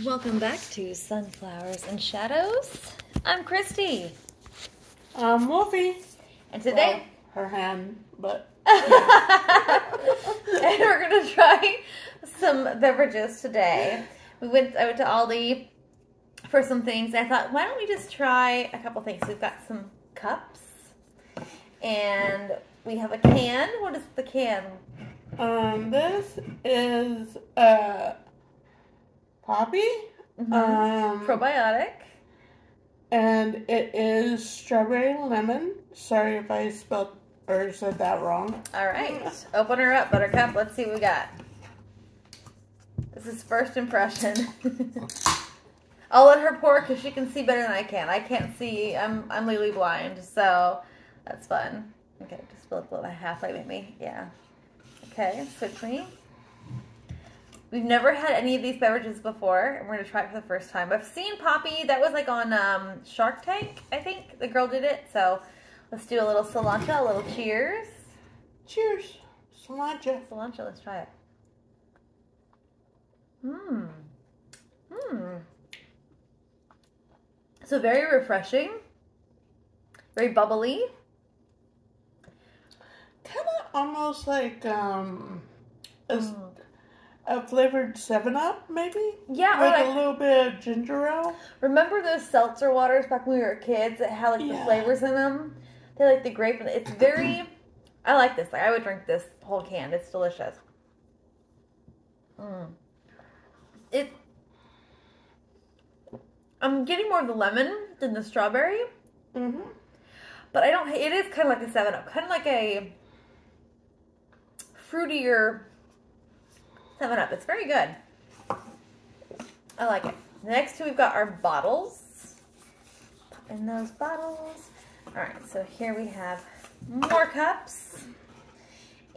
Welcome back to Sunflowers and Shadows. I'm Christy. I'm Wolfie. And today, Well, her hand, but and we're gonna try some beverages today. We went I went to Aldi for some things. I thought, why don't we just try a couple things? We've got some cups, and we have a can. What is the can? um, this is uh, Poppi. Mhm. Um, Probiotic. and it is strawberry lemon. Sorry if I spelled or said that wrong. All right, open her up, Buttercup. Let's see what we got. This is first impression. I'll let her pour because she can see better than I can. I can't see. I'm I'm legally blind, so that's fun. Okay, just spill it a little halfway, maybe. Yeah. Okay, switch me. We've never had any of these beverages before, and we're gonna try it for the first time. I've seen Poppi. That was like on um, Shark Tank, I think. The girl did it. So let's do a little cilantro, a little cheers. Cheers, Solange. Cilantro, let's try it. Mmm. Mmm. So very refreshing. Very bubbly. Kind of almost like um, Mm. A flavored Seven Up, maybe Yeah, with like a little bit of ginger ale. remember those seltzer waters back when we were kids that had like the flavors in them? They like the grape. and It's very. I like this. Like I would drink this whole can. It's delicious. Mm. It. I'm getting more of the lemon than the strawberry. Mm-hmm. But I don't. It is kind of like a Seven Up, kind of like a fruitier Seven Up. It's very good. I like it. Next, we've got our bottles. Pop in those bottles. All right. So here we have more cups,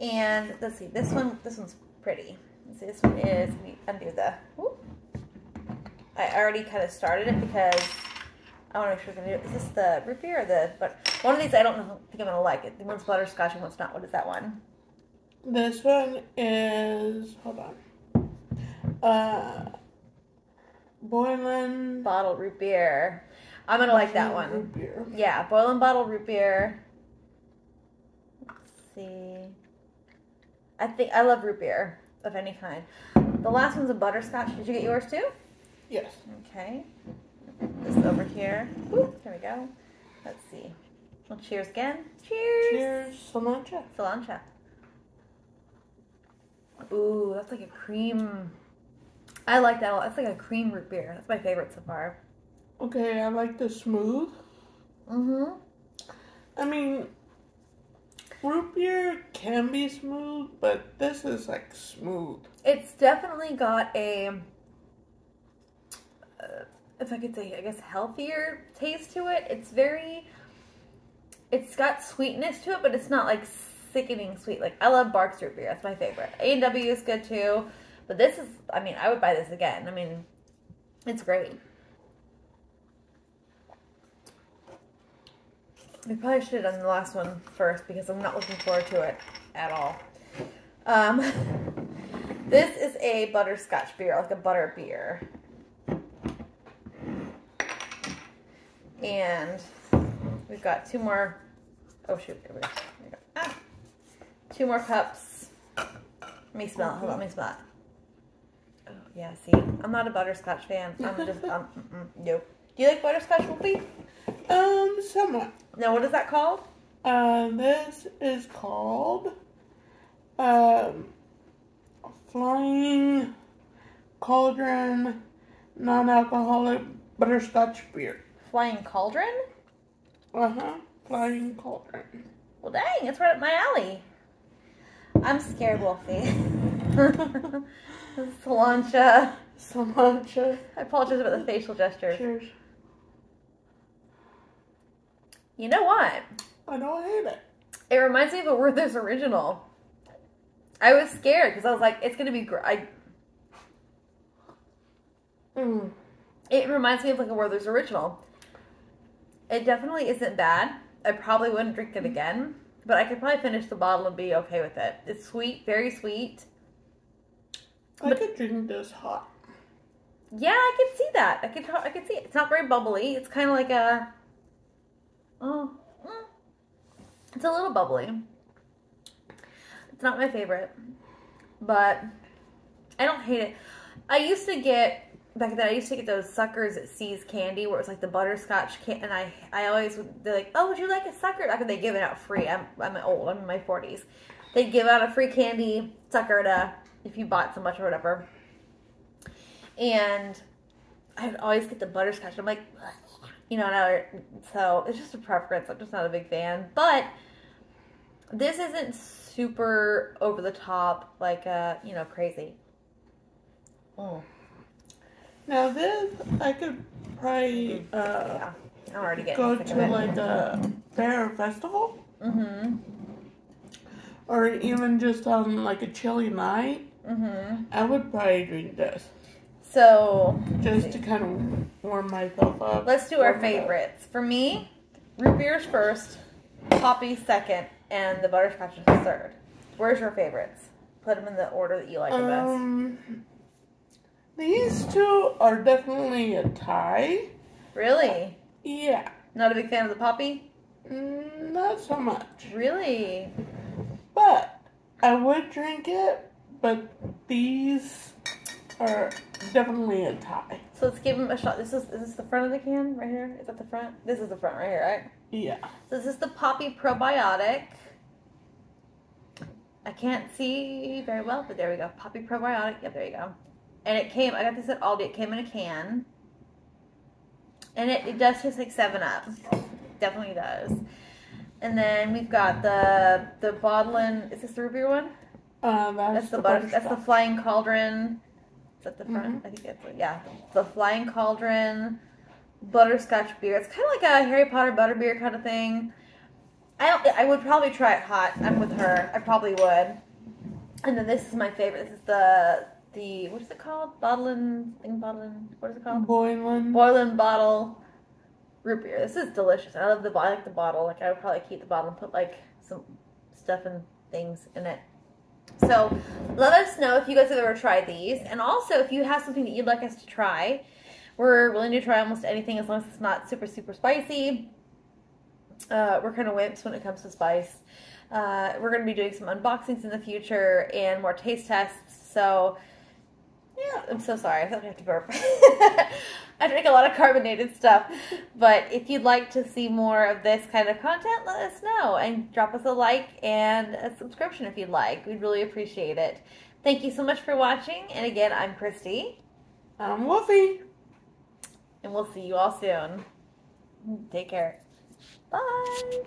and let's see. This one. This one's pretty. Let's see. This one is. We undo the. whoop. I already kind of started it because I want to make sure we're gonna do. Is this the root beer or the? But one of these I don't know, think I'm gonna like it. The one's butterscotch and one's not. What is that one? This one is hold on. Uh Boylan Bottled root beer. I'm gonna like that one. Yeah, Boylan bottled root beer. Let's see. I think I love root beer of any kind. The last one's a butterscotch. Did you get yours too? Yes. Okay. This over here. Ooh, there we go. Let's see. Well, cheers again. Cheers. Cheers, Solange. Cilantro. Ooh, that's like a cream. I like that. That's like a cream root beer. That's my favorite so far. Okay, I like the smooth. Mm-hmm. I mean, root beer can be smooth, but this is like smooth. It's definitely got a, uh, if I could say, I guess healthier taste to it. It's very, it's got sweetness to it, but it's not like sickening sweet. Like I love Barq's root beer. That's my favorite. A and W is good too, but this is. I mean, I would buy this again. I mean, it's great. We probably should have done the last one first because I'm not looking forward to it at all. Um, this is a butterscotch beer, like a butter beer. And we've got two more. Oh shoot! There we go. There we go. Ah. Two more cups. Let me smell it. Hold on, let me smell it. Oh yeah, see, I'm not a butterscotch fan. I'm just um, mm-mm, nope. Do you like butterscotch, Wolfie? Um, somewhat. Now, what is that called? Uh, this is called um, Flying Cauldron Non-Alcoholic Butterscotch Beer. Flying Cauldron? Uh huh. Flying Cauldron. Well, dang, it's right up my alley. I'm scared, Wolfie. Solancha. Solange. I apologize about the facial gesture. Cheers. You know what? I don't hate it. It reminds me of a Werther's original. I was scared because I was like, it's gonna be. Gr- I. Mm. It reminds me of like a Werther's original. It definitely isn't bad. I probably wouldn't drink it again, but I could probably finish the bottle and be okay with it. It's sweet, very sweet. I But- could drink this hot. Yeah, I can see that. I can. I can see it. It's not very bubbly. It's kind of like a. Oh, mm. it's a little bubbly. It's not my favorite, but I don't hate it. I used to get back then. I used to get those suckers at See's Candy, where it was like the butterscotch can, and I, I always would. They're like, "Oh, would you like a sucker?" After they give it out free. I'm, I'm old. I'm in my forties. They give out a free candy sucker to if you bought so much or whatever. And I'd always get the butterscotch. I'm like, you know, so it's just a preference. I'm just not a big fan. But this isn't super over the top, like, uh, you know, crazy. Oh, Now this, I could probably uh, yeah. I'm already getting go to like a fair festival, Mm-hmm. or even just on like a chilly night. Mm-hmm. I would probably drink this So just to kind of warm myself up. let's do our it up. favorites. For me, root beer's first, Poppi second, and the butterscotch is third. Where's your favorites? Put them in the order that you like the best. These two are definitely a tie. Really? Yeah, Not a big fan of the Poppi? mm, not so much. Really? But I would drink it. But these are definitely a tie. So let's give them a shot. This is is this the front of the can right here? Is that the front? This is the front right here, right? Yeah. So this is the Poppi probiotic. I can't see very well, but there we go. Poppi probiotic. Yep, there you go. And it came. I got this at Aldi. It came in a can, and it, it does taste like Seven Up. Definitely does. And then we've got the the bottling. Is this the root beer one? Uh, that's, That's the the butter. That's the flying cauldron. Is that the front? I think that's the- yeah. The flying cauldron butterscotch beer. It's kind of like a Harry Potter butterbeer kind of thing. I don't. I would probably try it hot. I'm with her. I probably would. And then this is my favorite. This is the the what is it called? Bottling thing. Bottling. What is it called? Boylan. Boylan bottle root beer. This is delicious. I love the I like the bottle. Like I would probably keep the bottle and put like some stuff and things in it. So let us know if you guys have ever tried these, and also if you have something that you'd like us to try. We're willing to try almost anything as long as it's not super super spicy. Uh, we're kind of wimps when it comes to spice. Uh, we're going to be doing some unboxings in the future and more taste tests. So yeah, I'm so sorry. I thought I have to burp. I drink a lot of carbonated stuff. But if you'd like to see more of this kind of content, let us know and drop us a like and a subscription if you'd like. We'd really appreciate it. Thank you so much for watching. And again, I'm Christy, I'm Wolfie. and we'll see you all soon. Take care. Bye.